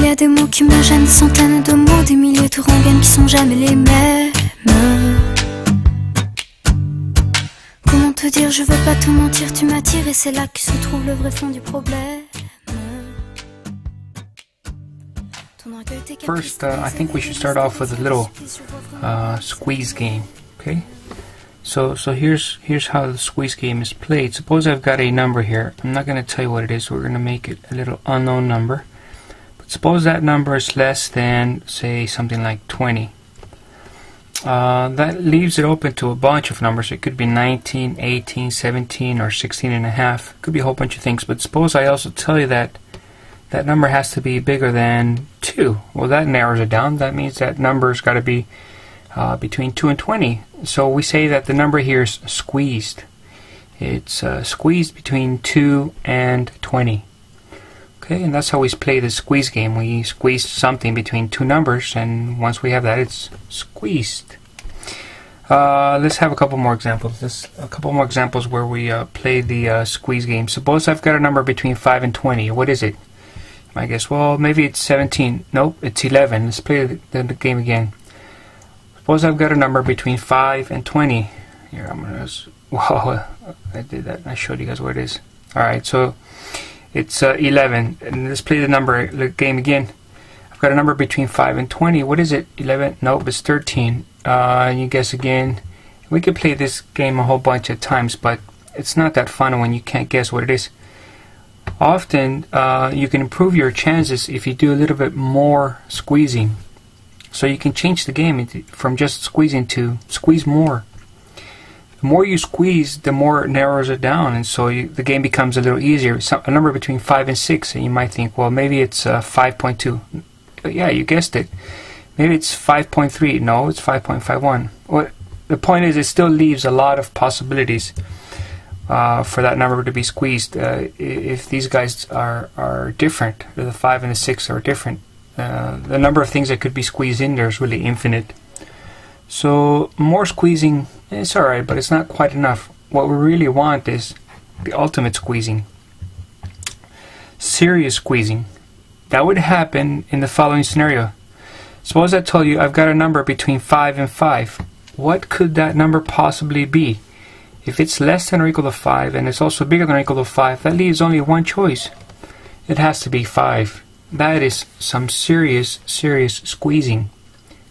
Il y a des mots qui me gênent, centaines de mots, des milliers de rengaines qui sont jamais les mêmes. Comment te dire, je veux pas te mentir, tu m'attires et c'est là que se trouve le vrai fond du problème. First, uh, I think we should start off with a little uh, squeeze game. Okay? So so here's here's how the squeeze game is played. Suppose I've got a number here. I'm not going to tell you what it is. We're going to make it a little unknown number. But suppose that number is less than say something like 20. Uh, that leaves it open to a bunch of numbers. It could be 19, 18, 17, or 16 and a half. It could be a whole bunch of things. But suppose I also tell you that that number has to be bigger than 2. Well, that narrows it down. That means that number's got to be uh, between 2 and 20. So we say that the number here is squeezed. It's uh, squeezed between 2 and 20. Okay, and that's how we play the squeeze game. We squeeze something between two numbers, and once we have that, it's squeezed. Uh, let's have a couple more examples. There's a couple more examples where we uh, play the uh, squeeze game. Suppose I've got a number between 5 and 20. What is it? I guess, well, maybe it's 17. Nope, it's 11. Let's play the, the game again. Suppose I've got a number between 5 and 20. Here, I'm going to... Wow, I did that. I showed you guys what it is. Alright, so it's uh, 11. And let's play the number the game again. I've got a number between 5 and 20. What is it? 11? Nope, it's 13. Uh, you guess again. We could play this game a whole bunch of times, but it's not that fun when you can't guess what it is. Often, uh, you can improve your chances if you do a little bit more squeezing. So you can change the game from just squeezing to squeeze more. The more you squeeze, the more it narrows it down, and so you, the game becomes a little easier. A number between 5 and 6, and you might think, well, maybe it's uh, 5.2. Yeah, you guessed it. Maybe it's 5.3. No, it's 5.51. Well, the point is, it still leaves a lot of possibilities uh, for that number to be squeezed. Uh, if these guys are, are different, the 5 and the 6 are different, uh, the number of things that could be squeezed in there is really infinite. So more squeezing, it's alright, but it's not quite enough. What we really want is the ultimate squeezing. Serious squeezing. That would happen in the following scenario. Suppose I told you I've got a number between 5 and 5. What could that number possibly be? If it's less than or equal to 5 and it's also bigger than or equal to 5, that leaves only one choice. It has to be 5. That is some serious, serious squeezing.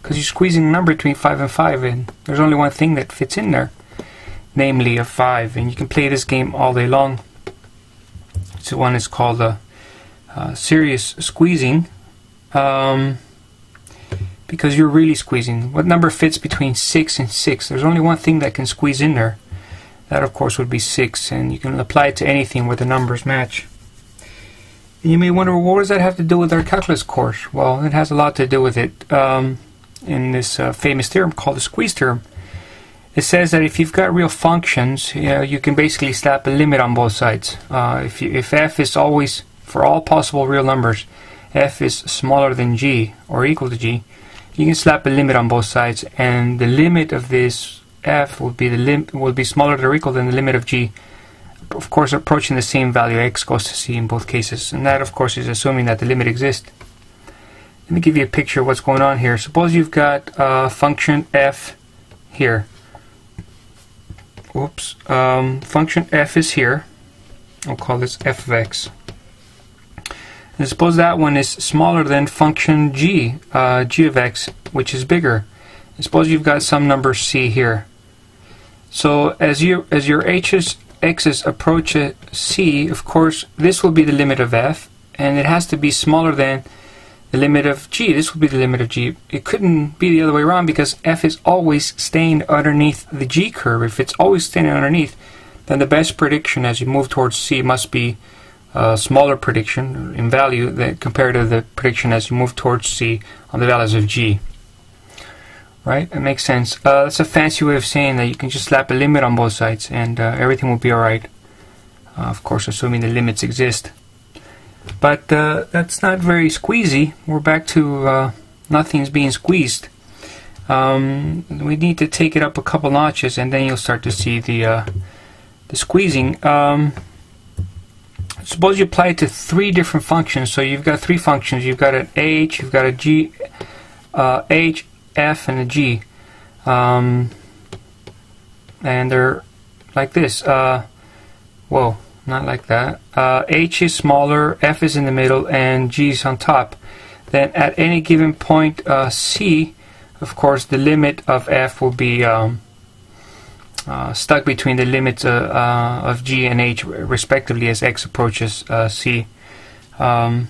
Because you're squeezing a number between 5 and 5 and there's only one thing that fits in there. Namely a 5. And you can play this game all day long. So one is called a, a serious squeezing. Um, because you're really squeezing. What number fits between 6 and 6? There's only one thing that can squeeze in there. That, of course, would be 6, and you can apply it to anything where the numbers match. You may wonder, well, what does that have to do with our calculus course? Well, it has a lot to do with it. Um, in this uh, famous theorem called the squeeze theorem, it says that if you've got real functions, you, know, you can basically slap a limit on both sides. Uh, if, you, if f is always, for all possible real numbers, f is smaller than g or equal to g, you can slap a limit on both sides, and the limit of this f will be the lim will be smaller or equal than the limit of g. Of course, approaching the same value, x goes to c in both cases, and that, of course, is assuming that the limit exists. Let me give you a picture of what's going on here. Suppose you've got a function f here. Oops. Um, function f is here. I'll call this f of x. And suppose that one is smaller than function g, uh, g of x, which is bigger. And suppose you've got some number c here. So as you as your h's x's approach c, of course, this will be the limit of f, and it has to be smaller than the limit of g. This will be the limit of g. It couldn't be the other way around because f is always staying underneath the g curve. If it's always staying underneath, then the best prediction as you move towards c must be a smaller prediction in value that compared to the prediction as you move towards c on the values of g. Right? It makes sense. Uh, that's a fancy way of saying that you can just slap a limit on both sides and uh, everything will be alright. Uh, of course, assuming the limits exist. But uh, that's not very squeezy. We're back to uh, nothing's being squeezed. Um, we need to take it up a couple notches and then you'll start to see the, uh, the squeezing. Um, suppose you apply it to three different functions. So you've got three functions. You've got an h, you've got a g, uh, h, f, and a g, um, and they're like this. Uh, whoa, not like that. Uh, h is smaller, f is in the middle, and g is on top. Then at any given point uh, c, of course, the limit of f will be um, uh, stuck between the limits uh, uh, of g and h respectively as x approaches c. Um,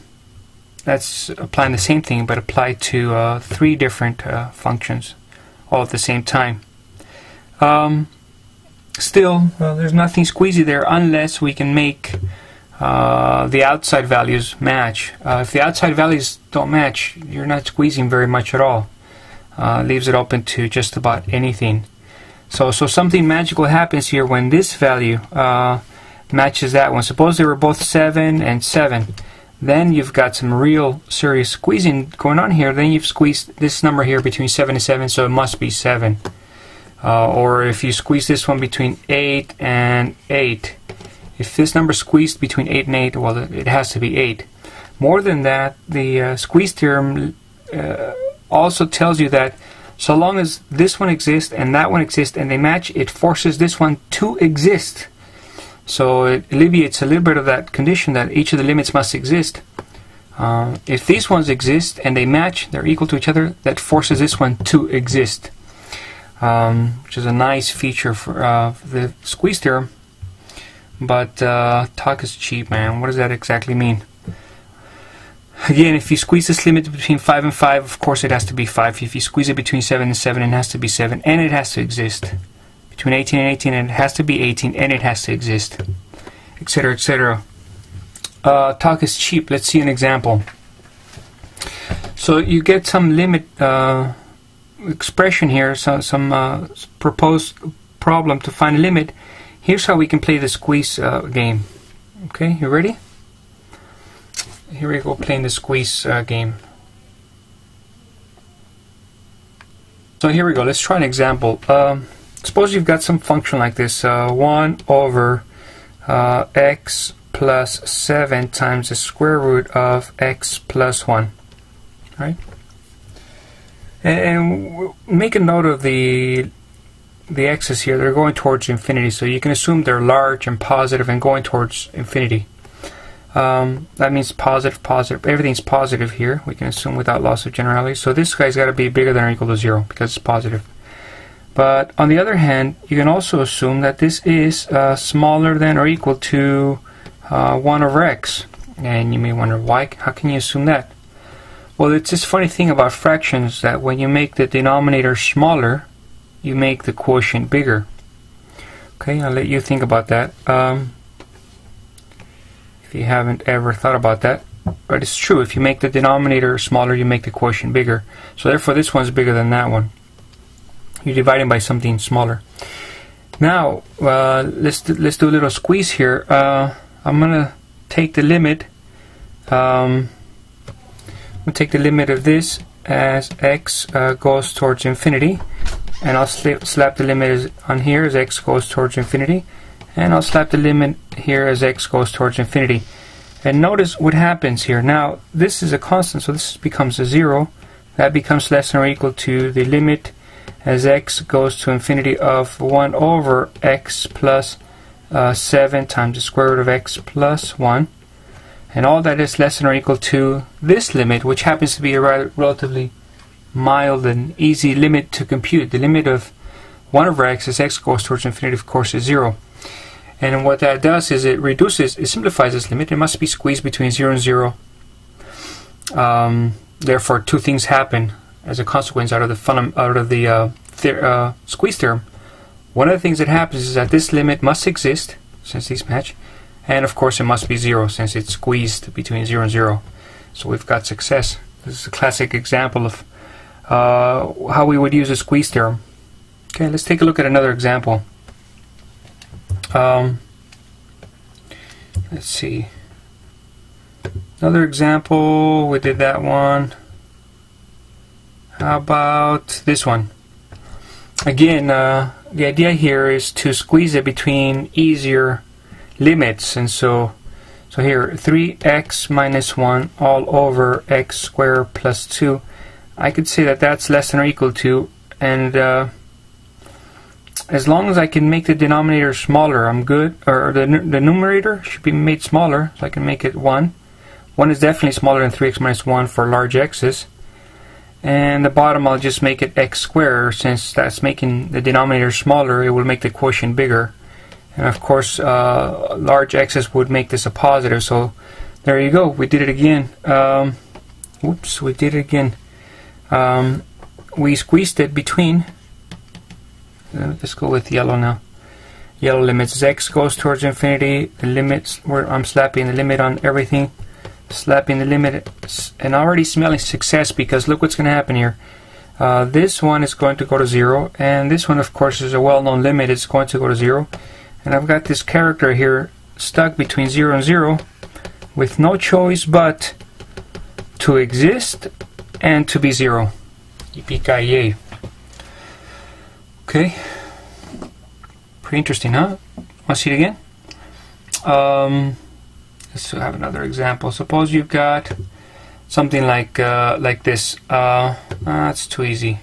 that's applying the same thing but applied to uh, three different functions all at the same time. Um, still, well, there's nothing squeezy there unless we can make uh, the outside values match. Uh, if the outside values don't match, you're not squeezing very much at all. Uh, leaves it open to just about anything. So, so something magical happens here when this value uh, matches that one. Suppose they were both 7 and 7. Then you've got some real serious squeezing going on here. Then you've squeezed this number here between 7 and 7, so it must be 7. Uh, or if you squeeze this one between 8 and 8, if this number squeezed between 8 and 8, well, it has to be 8. More than that, the uh, squeeze theorem uh, also tells you that so long as this one exists and that one exists and they match, it forces this one to exist. So it alleviates a little bit of that condition that each of the limits must exist. Uh, if these ones exist and they match, they're equal to each other, that forces this one to exist. Um, which is a nice feature for uh, the squeeze theorem. But uh, talk is cheap, man. What does that exactly mean? Again, if you squeeze this limit between 5 and 5, of course it has to be 5. If you squeeze it between 7 and 7, it has to be 7, and it has to exist. Between 18 and 18, and it has to be 18, and it has to exist. Etc., etc. Uh, talk is cheap. Let's see an example. So you get some limit uh, expression here, so, some uh, proposed problem to find a limit Here's how we can play the squeeze uh, game. Okay, you ready? Here we go playing the squeeze uh, game. So here we go. Let's try an example. Um, suppose you've got some function like this. Uh, 1 over uh, x plus 7 times the square root of x plus 1. Right? And make a note of the the x's here, they're going towards infinity. So you can assume they're large and positive and going towards infinity. Um, that means positive, positive. Everything's positive here. We can assume without loss of generality. So this guy's got to be bigger than or equal to 0 because it's positive. But on the other hand, you can also assume that this is uh, smaller than or equal to uh, 1 over x. And you may wonder, why? How can you assume that? Well, it's this funny thing about fractions that when you make the denominator smaller, you make the quotient bigger. Okay, I'll let you think about that. Um, if you haven't ever thought about that. But it's true, if you make the denominator smaller, you make the quotient bigger. So therefore this one's bigger than that one. You're dividing by something smaller. Now, uh, let's, do, let's do a little squeeze here. Uh, I'm going to take the limit. Um, to take the limit of this as x uh, goes towards infinity and I'll slap the limit on here as x goes towards infinity and I'll slap the limit here as x goes towards infinity and notice what happens here now this is a constant so this becomes a zero that becomes less than or equal to the limit as x goes to infinity of 1 over x plus, uh, 7 times the square root of x plus 1 and all that is less than or equal to this limit which happens to be a rather relatively mild and easy limit to compute. The limit of 1 over x as x goes towards infinity, of course, is 0. And what that does is it reduces, it simplifies this limit. It must be squeezed between 0 and 0. Um, therefore, two things happen as a consequence out of the, out of the uh, uh, squeeze theorem. One of the things that happens is that this limit must exist, since these match, and of course it must be 0, since it's squeezed between 0 and 0. So we've got success. This is a classic example of uh, how we would use a squeeze theorem. Okay, let's take a look at another example. Um, let's see. Another example, we did that one. About this one? Again, uh, the idea here is to squeeze it between easier limits, and so So here, 3x minus 1 all over x squared plus 2. I could say that that's less than or equal to, and uh, as long as I can make the denominator smaller, I'm good. Or the, the numerator should be made smaller, so I can make it 1. 1 is definitely smaller than 3x minus 1 for large x's. And the bottom, I'll just make it x squared, since that's making the denominator smaller, it will make the quotient bigger. And of course, uh, large x's would make this a positive. So there you go. We did it again. Um, whoops, we did it again. Um, we squeezed it between. Uh, let's go with yellow now. Yellow limits as x goes towards infinity. The limits where I'm slapping the limit on everything. Slapping the limit and already smelling success because look what's going to happen here. Uh, this one is going to go to zero, and this one, of course, is a well-known limit. It's going to go to zero and I've got this character here stuck between 0 and 0 with no choice but to exist and to be 0. Yippee Okay. Pretty interesting, huh? Want to see it again? Um, let's have another example. Suppose you've got something like uh, like this. Uh, that's too easy.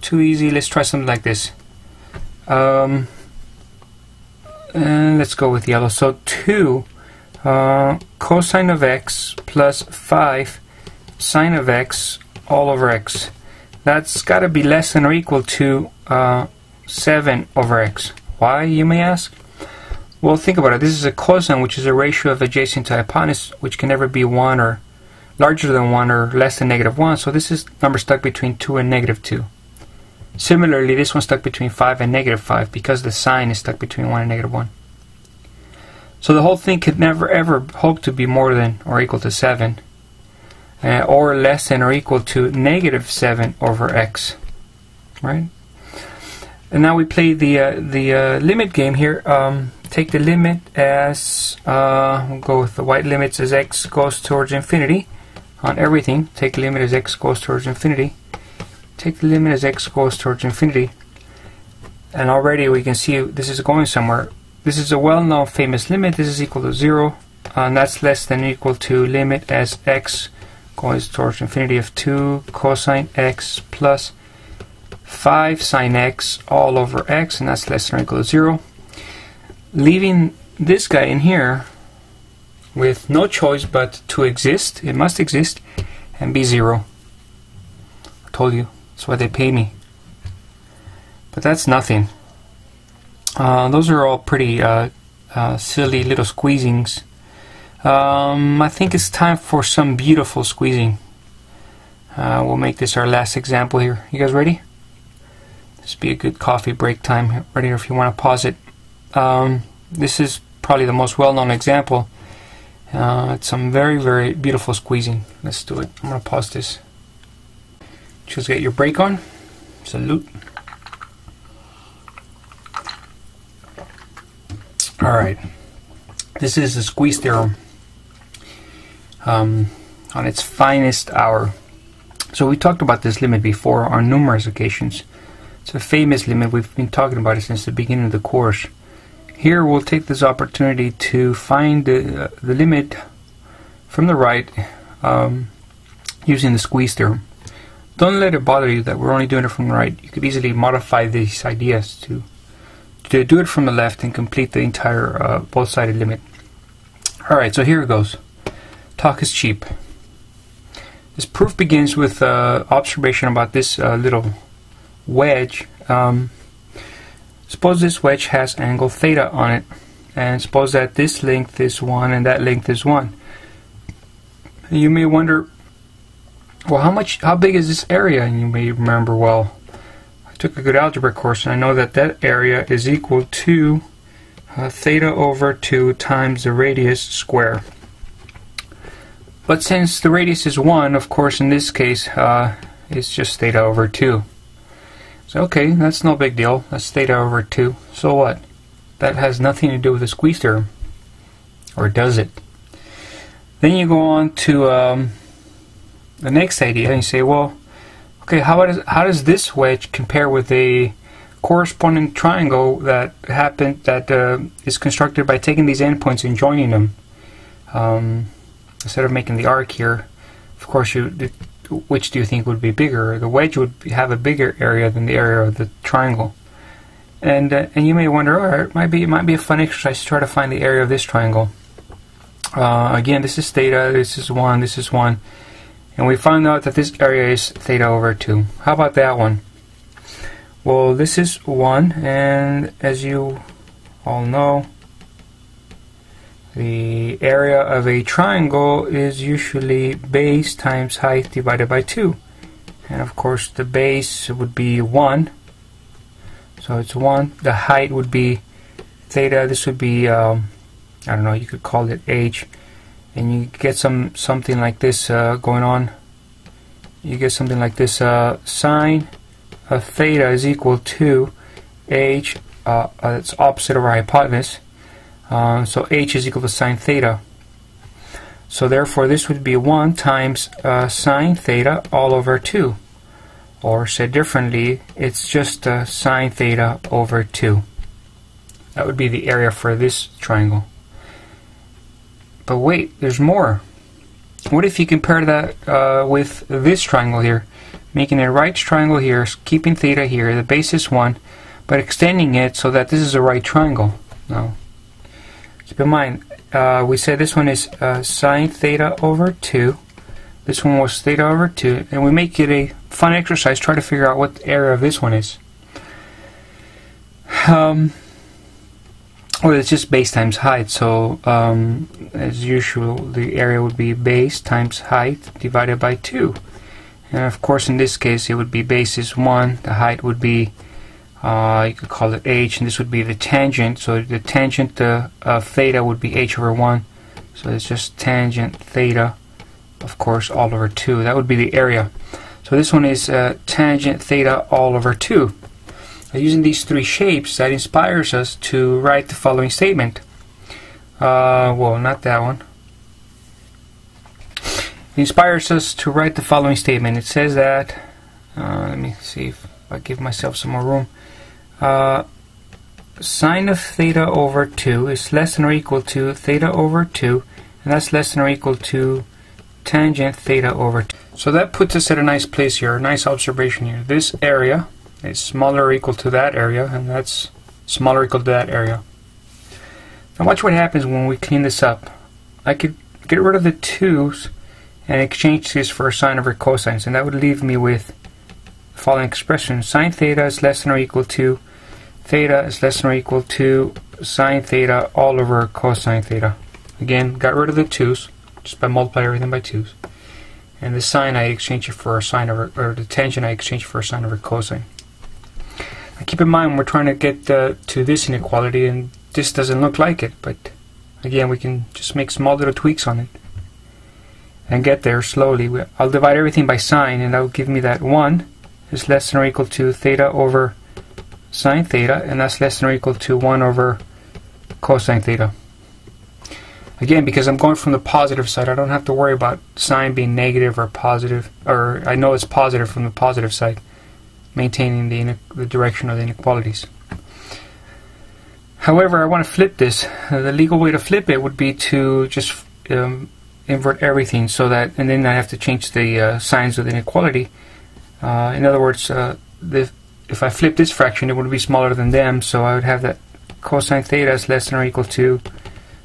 Too easy. Let's try something like this. Um, and let's go with yellow. So 2 uh, cosine of x plus 5 sine of x all over x. That's got to be less than or equal to uh, 7 over x. Why, you may ask? Well, think about it. This is a cosine, which is a ratio of adjacent to hypotenuse, which can never be 1 or larger than 1 or less than negative 1. So this is number stuck between 2 and negative 2. Similarly, this one's stuck between 5 and negative 5 because the sine is stuck between 1 and negative 1. So the whole thing could never ever hope to be more than or equal to 7 uh, or less than or equal to negative 7 over x. Right? And now we play the uh, the uh, limit game here. Um, take the limit as, uh, we'll go with the white limits as x goes towards infinity on everything. Take the limit as x goes towards infinity. Take the limit as x goes towards infinity. And already we can see this is going somewhere. This is a well-known famous limit. This is equal to 0 and that's less than equal to limit as x goes towards infinity of 2 cosine x plus 5 sine x all over x and that's less than equal to 0 leaving this guy in here with no choice but to exist it must exist and be 0 I told you that's why they pay me. But that's nothing. Uh, those are all pretty uh, uh, silly little squeezings. Um, I think it's time for some beautiful squeezing. Uh, we'll make this our last example here. You guys ready? This be a good coffee break time. Ready if you want to pause it. Um, this is probably the most well-known example. Uh, it's some very, very beautiful squeezing. Let's do it. I'm going to pause this. Just get your break on. Salute. Alright. This is the squeeze theorem um, on its finest hour. So we talked about this limit before on numerous occasions. It's a famous limit. We've been talking about it since the beginning of the course. Here we'll take this opportunity to find the, uh, the limit from the right um, using the squeeze theorem. Don't let it bother you that we're only doing it from the right. You could easily modify these ideas to, to do it from the left and complete the entire uh, both-sided limit. Alright, so here it goes. Talk is cheap. This proof begins with uh, observation about this uh, little wedge. Um, suppose this wedge has angle theta on it, and suppose that this length is 1 and that length is 1. You may wonder well, how much, how big is this area? And you may remember, well, I took a good algebra course and I know that that area is equal to uh, theta over 2 times the radius square. But since the radius is 1, of course, in this case, uh, it's just theta over 2. So, okay, that's no big deal. That's theta over 2. So what? That has nothing to do with the squeeze theorem. Or does it? Then you go on to um, the next idea and you say, well, okay, how does, how does this wedge compare with a corresponding triangle that happened that uh, is constructed by taking these endpoints and joining them. Um, instead of making the arc here, of course, you which do you think would be bigger? The wedge would have a bigger area than the area of the triangle. And uh, and you may wonder, right, it might be it might be a fun exercise to try to find the area of this triangle. Uh, again, this is theta, this is one, this is one, and we find out that this area is theta over two. How about that one? Well, this is one, and as you all know, the area of a triangle is usually base times height divided by 2. And of course the base would be 1. So it's 1. The height would be theta. This would be, um, I don't know, you could call it h. And you get some something like this uh, going on. You get something like this. Uh, sine of theta is equal to h. Uh, uh it's opposite of our hypotenuse. Uh, so h is equal to sine theta. So therefore this would be 1 times uh, sine theta all over 2. Or said differently, it's just uh, sine theta over 2. That would be the area for this triangle. But wait, there's more. What if you compare that uh, with this triangle here? Making a right triangle here, keeping theta here, the base is 1, but extending it so that this is a right triangle. Now, Keep in mind, uh, we said this one is uh, sine theta over 2. This one was theta over 2. And we make it a fun exercise, try to figure out what the area of this one is. Um, well, it's just base times height. So, um, as usual, the area would be base times height divided by 2. And of course, in this case, it would be base is 1. The height would be uh, you could call it h, and this would be the tangent. So the tangent uh, of theta would be h over 1. So it's just tangent theta, of course, all over 2. That would be the area. So this one is uh, tangent theta all over 2. Now, using these three shapes, that inspires us to write the following statement. Uh, well, not that one. It inspires us to write the following statement. It says that, uh, let me see if I give myself some more room uh, sine of theta over 2 is less than or equal to theta over 2 and that's less than or equal to tangent theta over 2. So that puts us at a nice place here, a nice observation here. This area is smaller or equal to that area and that's smaller or equal to that area. Now watch what happens when we clean this up. I could get rid of the 2's and exchange this for a sine over cosines and that would leave me with following expression. Sine theta is less than or equal to theta is less than or equal to sine theta all over cosine theta. Again, got rid of the 2's just by multiplying everything by 2's. And the sine I exchange it for a sine over, or the tangent I exchange for a sine over cosine. Now keep in mind we're trying to get uh, to this inequality and this doesn't look like it, but again we can just make small little tweaks on it and get there slowly. I'll divide everything by sine and that will give me that 1 is less than or equal to theta over sine theta, and that's less than or equal to 1 over cosine theta. Again, because I'm going from the positive side, I don't have to worry about sine being negative or positive, or I know it's positive from the positive side, maintaining the, the direction of the inequalities. However, I want to flip this. The legal way to flip it would be to just um, invert everything so that, and then I have to change the uh, signs of the inequality uh, in other words, uh, if I flip this fraction, it would be smaller than them, so I would have that cosine theta is less than or equal to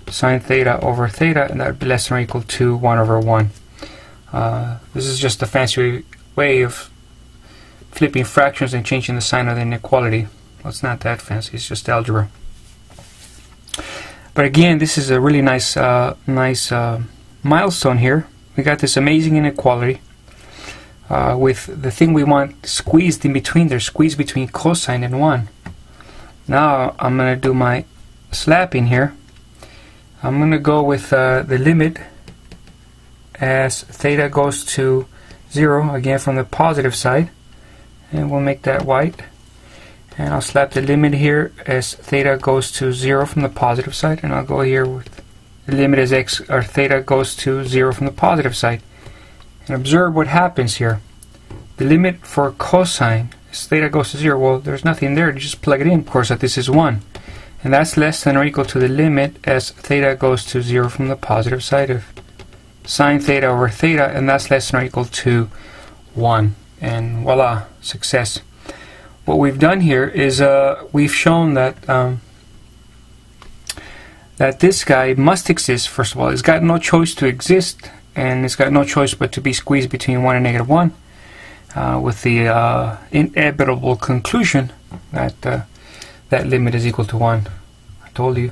sine theta over theta, and that would be less than or equal to 1 over 1. Uh, this is just a fancy way of flipping fractions and changing the sign of the inequality. Well, it's not that fancy, it's just algebra. But again, this is a really nice, uh, nice uh, milestone here. We got this amazing inequality uh, with the thing we want squeezed in between there, squeezed between cosine and 1. Now I'm going to do my slapping here. I'm going to go with uh, the limit as theta goes to 0, again from the positive side. And we'll make that white. And I'll slap the limit here as theta goes to 0 from the positive side. And I'll go here with the limit as x or theta goes to 0 from the positive side. And observe what happens here. The limit for cosine As theta goes to 0, well, there's nothing there. You just plug it in, of course, that this is 1. And that's less than or equal to the limit as theta goes to 0 from the positive side of sine theta over theta, and that's less than or equal to 1. And voila, success. What we've done here is uh, we've shown that um, that this guy must exist, first of all. It's got no choice to exist, and it's got no choice but to be squeezed between 1 and negative 1, uh, with the uh, inevitable conclusion that uh, that limit is equal to 1. I told you.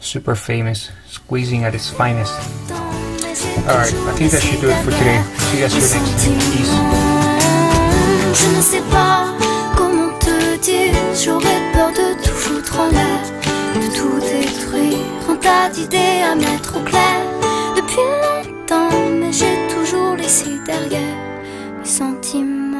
Super famous, squeezing at its finest. Alright, I think that should do it for today. See you guys for next time. Peace. Tas d'idées à mettre au clair. Depuis longtemps, mais j'ai toujours laissé derrière mes sentiments.